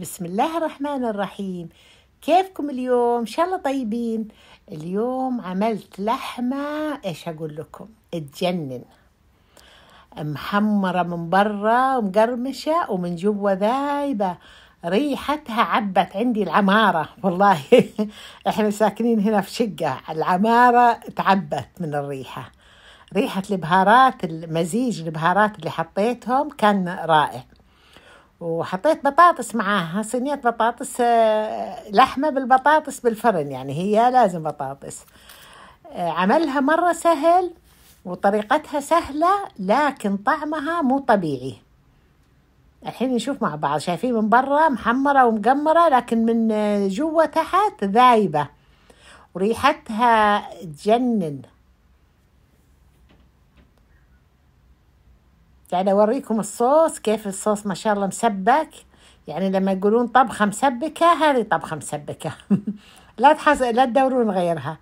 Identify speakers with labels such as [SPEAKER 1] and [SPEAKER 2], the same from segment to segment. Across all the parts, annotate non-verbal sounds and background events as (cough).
[SPEAKER 1] بسم الله الرحمن الرحيم. كيفكم اليوم؟ إن شاء الله طيبين. اليوم عملت لحمة إيش أقول لكم؟ تجنن. محمرة من برا ومقرمشة ومن جوا ذايبة. ريحتها عبت عندي العمارة والله. (laughs) إحنا ساكنين هنا في شقة. العمارة تعبت من الريحة. ريحة البهارات المزيج البهارات اللي حطيتهم كان رائع. وحطيت بطاطس معاها. صينية بطاطس آه، لحمة بالبطاطس بالفرن يعني هي لازم بطاطس. آه، عملها مرة سهل وطريقتها سهلة لكن طعمها مو طبيعي. الحين نشوف مع بعض. شايفين من برا محمرة ومقمرة لكن من آه، جوا تحت ذايبة. وريحتها تجنن. يعني أوريكم الصوص كيف الصوص ما شاء الله مسبك. يعني لما يقولون طبخة مسبكة هذه طبخة مسبكة. (laughs) لا تحس لا تدورون غيرها.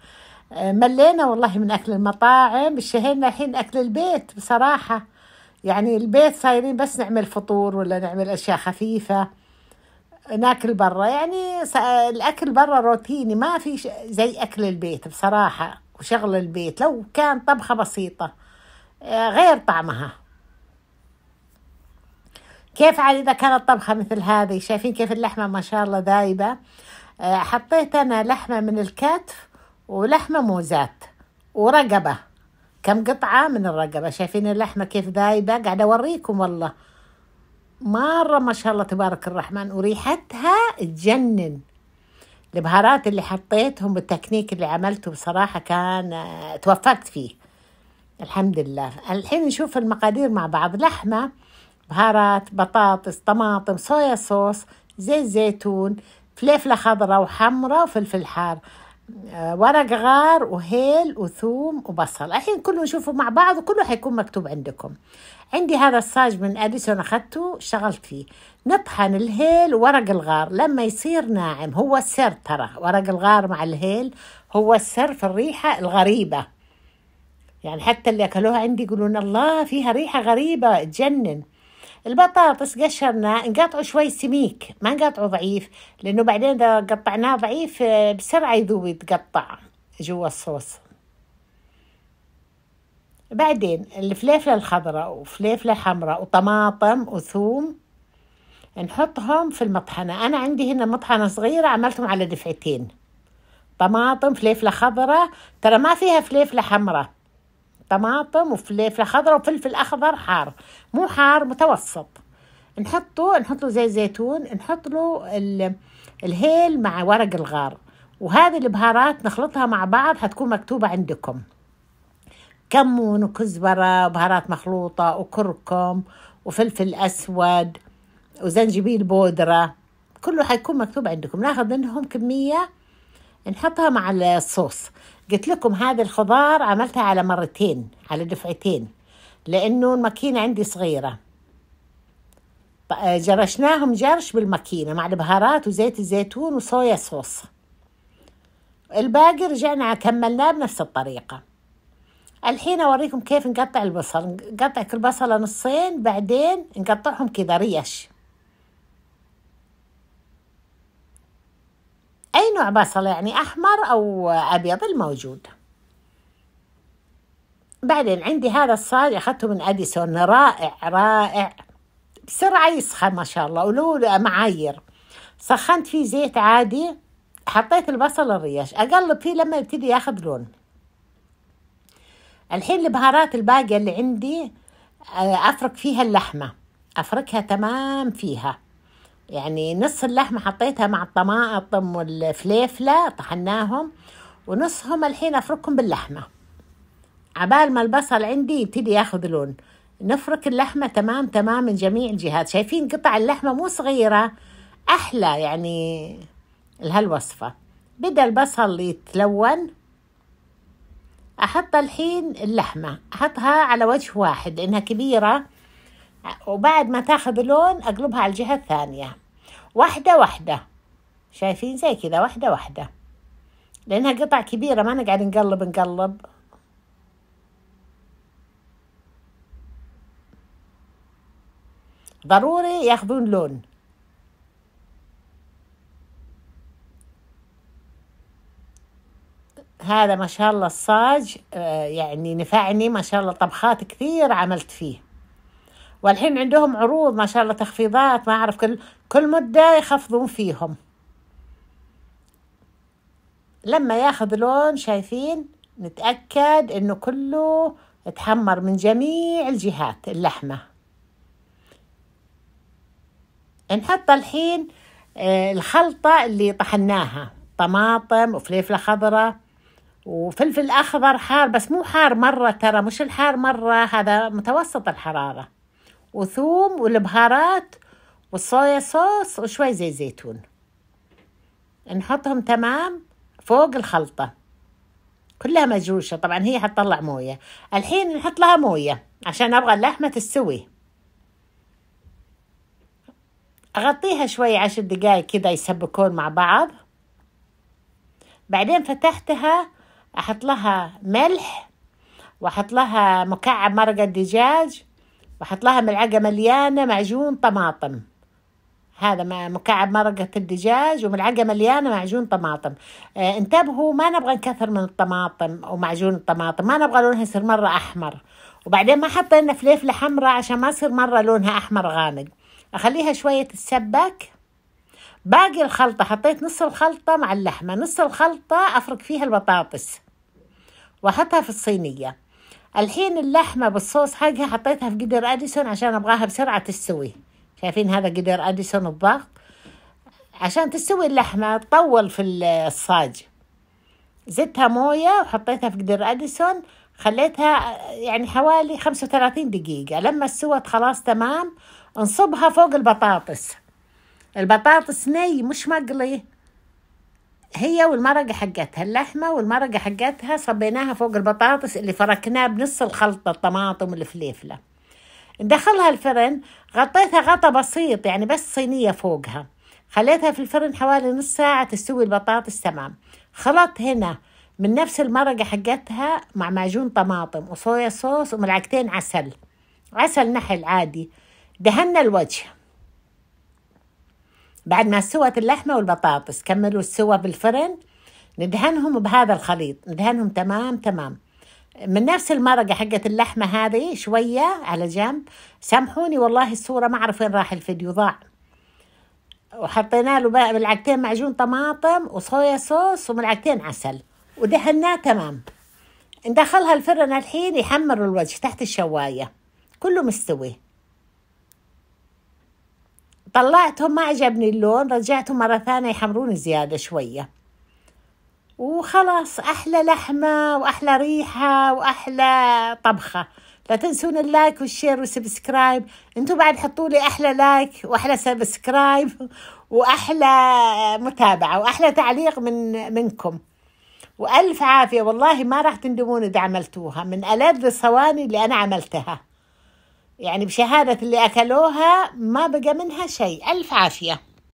[SPEAKER 1] آه، ملينا والله من أكل المطاعم. اشتهينا الحين أكل البيت بصراحة. يعني البيت صايرين بس نعمل فطور ولا نعمل أشياء خفيفة. ناكل برا. يعني الأكل برا روتيني. ما في زي أكل البيت بصراحة وشغل البيت. لو كان طبخة بسيطة آه، غير طعمها. كيف عاد إذا كانت طبخة مثل هذه؟ شايفين كيف اللحمة ما شاء الله ذايبة. آه، حطيت أنا لحمة من الكتف ولحمة موزات ورقبة. كم قطعة من الرقبة؟ شايفين اللحمة كيف ذايبة؟ قاعدة أوريكم والله. مرة ما شاء الله تبارك الرحمن وريحتها تجنن. البهارات اللي حطيتهم بالتكنيك اللي عملته بصراحة كان آه، توفقت فيه. الحمد لله. الحين نشوف المقادير مع بعض. لحمة بهارات بطاطس طماطم صويا صوص زيت زيتون فلفلة خضراء وحمراء وفلفل حار. آه، ورق غار وهيل وثوم وبصل. الحين كله نشوفه مع بعض وكله حيكون مكتوب عندكم. عندي هذا الصاج من أديسون أخذته اشتغلت فيه. نطحن الهيل وورق الغار. لما يصير ناعم هو السر ترى. ورق الغار مع الهيل هو السر في الريحة الغريبة. يعني حتى اللي أكلوها عندي يقولون الله فيها ريحة غريبة. تجنن البطاطس قشرنا نقطعه شوي سميك ما نقطعه ضعيف لأنه بعدين إذا قطعناه ضعيف آه، بسرعة يذوب يتقطع جوا الصوص. بعدين الفليفلة الخضراء وفليفلة حمراء وطماطم وثوم نحطهم في المطحنة. أنا عندي هنا مطحنة صغيرة عملتهم على دفعتين. طماطم فليفلة خضراء ترى ما فيها فليفلة حمراء. طماطم وفلفل خضراء وفلفل أخضر حار. مو حار متوسط. نحطه نحط له زيت زيتون نحط له الهيل مع ورق الغار. وهذه البهارات نخلطها مع بعض حتكون مكتوبة عندكم. كمون وكزبرة بهارات مخلوطة وكركم وفلفل أسود وزنجبيل بودرة. كله حيكون مكتوب عندكم. ناخذ منهم كمية نحطها مع الصوص. قلت لكم هذا الخضار عملتها على مرتين على دفعتين لأنه الماكينة عندي صغيرة. جرشناهم جرش بالماكينة مع البهارات وزيت الزيتون وصويا صوص. الباقي رجعنا كملناه بنفس الطريقة. الحين أوريكم كيف نقطع البصل. نقطع كل بصلة نصين بعدين نقطعهم كذا ريش. أي نوع بصل؟ يعني أحمر أو أبيض الموجود. بعدين عندي هذا الصاج أخذته من أديسون رائع رائع. بسرعة يسخن ما شاء الله وله معايير. سخنت فيه زيت عادي حطيت البصل الريش أقلب فيه لما يبتدي ياخذ لون. الحين البهارات الباقية اللي عندي أفرك فيها اللحمة أفركها تمام فيها. يعني نص اللحمة حطيتها مع الطماطم والفليفلة طحناهم ونصهم الحين أفركهم باللحمة. عبال ما البصل عندي يبتدي ياخذ لون. نفرك اللحمة تمام تمام من جميع الجهات. شايفين قطع اللحمة مو صغيرة أحلى يعني لهالوصفة. بدأ البصل يتلون. أحط الحين اللحمة أحطها على وجه واحد لأنها كبيرة. وبعد ما تاخذ لون أقلبها على الجهة الثانية. واحدة واحدة. شايفين زي كذا واحدة واحدة. لأنها قطع كبيرة ما نقعد نقلب نقلب. ضروري ياخذون لون. هذا ما شاء الله الصاج آه، يعني نفعني ما شاء الله طبخات كثير عملت فيه. والحين عندهم عروض ما شاء الله تخفيضات ما أعرف كل كل مدة يخفضون فيهم. لما ياخذ لون شايفين نتأكد إنه كله تحمر من جميع الجهات اللحمة. نحط الحين آه، الخلطة اللي طحناها طماطم وفليفلة خضراء وفلفل أخضر حار بس مو حار مرة ترى مش الحار مرة هذا متوسط الحرارة. وثوم والبهارات والصويا صوص وشوي زيت زيتون. نحطهم تمام فوق الخلطة. كلها مجروشة. طبعا هي حتطلع موية. الحين نحط لها موية عشان أبغى اللحمة تستوي. أغطيها شوي عشر دقايق كذا يسبكون مع بعض. بعدين فتحتها أحط لها ملح وأحط لها مكعب مرقة دجاج وأحط لها ملعقة مليانة معجون طماطم. هذا مكعب مرقة الدجاج وملعقة مليانة معجون طماطم. آه انتبهوا ما نبغى نكثر من الطماطم ومعجون الطماطم ما نبغى لونها يصير مرة أحمر. وبعدين ما حطينا فليفلة حمراء عشان ما يصير مرة لونها أحمر غامق. أخليها شوية تتسبك. باقي الخلطة حطيت نص الخلطة مع اللحمة نص الخلطة أفرك فيها البطاطس وأحطها في الصينية. الحين اللحمة بالصوص حقها حطيتها في قدر أديسون عشان أبغاها بسرعة تستوي. شايفين هذا قدر أديسون الضغط عشان تستوي اللحمة تطول في الصاج. زدتها موية وحطيتها في قدر أديسون خليتها يعني حوالي خمسة وثلاثين دقيقة. لما استوت خلاص تمام نصبها فوق البطاطس. البطاطس ني مش مقلي. هي والمرقة حقتها اللحمة والمرقة حقتها صبيناها فوق البطاطس اللي فركناه بنص الخلطة الطماطم والفليفلة. ندخلها الفرن غطيتها غطا بسيط يعني بس صينية فوقها. خليتها في الفرن حوالي نص ساعة تستوي البطاطس تمام. خلطت هنا من نفس المرقة حقتها مع معجون طماطم وصويا صوص وملعقتين عسل. عسل نحل عادي. دهنا الوجه. بعد ما استوت اللحمة والبطاطس كملوا السوا بالفرن ندهنهم بهذا الخليط ندهنهم تمام تمام. من نفس المرقة حقت اللحمة هذه شوية على جنب. سامحوني والله الصورة ما أعرف وين راح الفيديو ضاع. وحطينا له ملعقتين معجون طماطم وصويا صوص وملعقتين عسل. ودهناه تمام. ندخلها الفرن الحين يحمر الوجه تحت الشواية. كله مستوي. طلعتهم ما عجبني اللون رجعتهم مرة ثانية يحمرون زيادة شوية. وخلاص أحلى لحمة وأحلى ريحة وأحلى طبخة. لا تنسون ال like وال share وال subscribe. أنتوا بعد حطوا لي أحلى like وأحلى subscribe وأحلى متابعة وأحلى تعليق من منكم. وألف عافية والله ما راح تندمون إذا عملتوها. من ألذ الصواني اللي أنا عملتها. يعني بشهادة اللي أكلوها ما بقى منها شيء. ألف عافية.